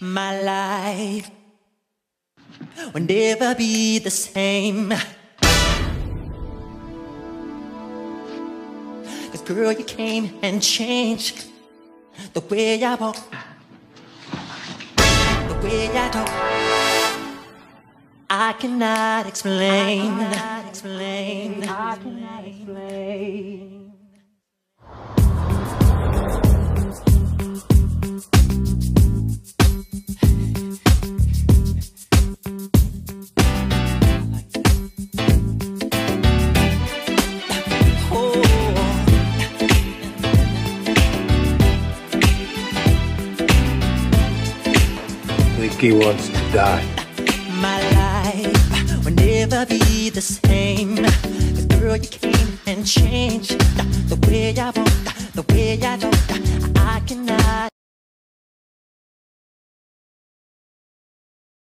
My life will never be the same. Cause girl, you came and changed the way I walk, the way I talk. I cannot explain. I cannot explain. I cannot explain. He wants to die. My life will never be the same. Cause girl, you came and changed the way I walk, the way I talk.